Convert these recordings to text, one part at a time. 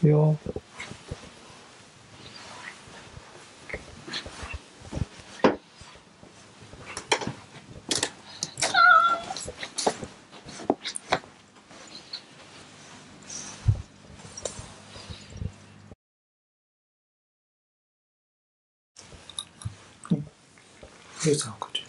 くよ。ゆうさんこっち。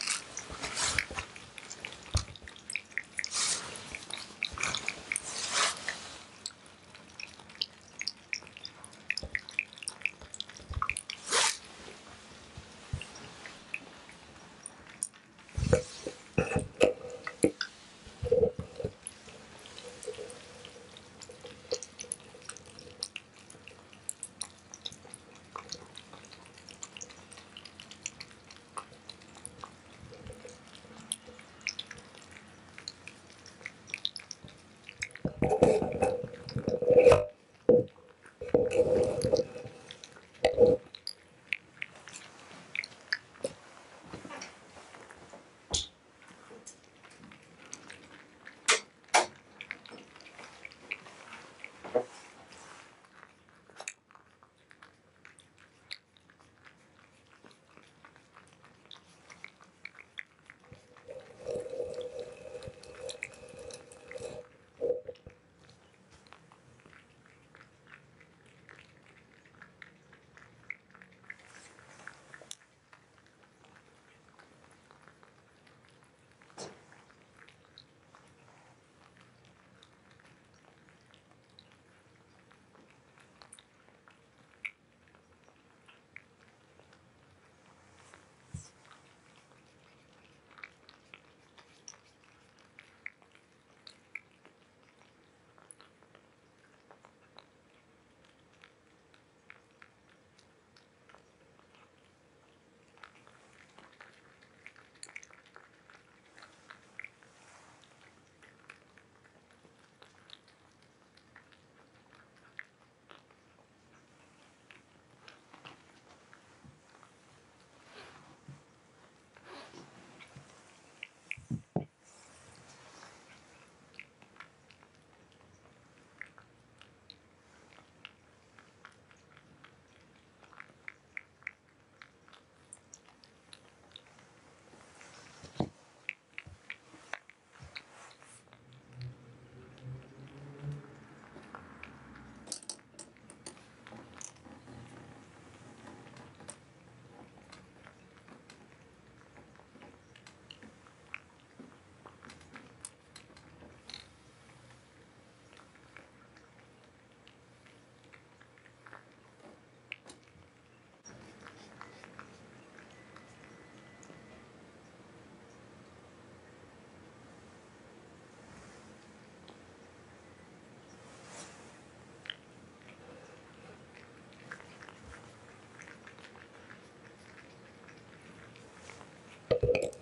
Thank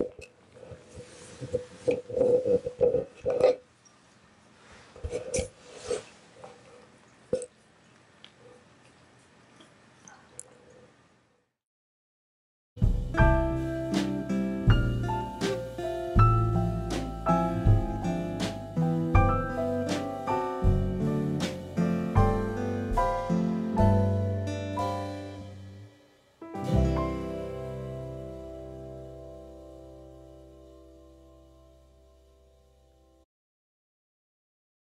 you.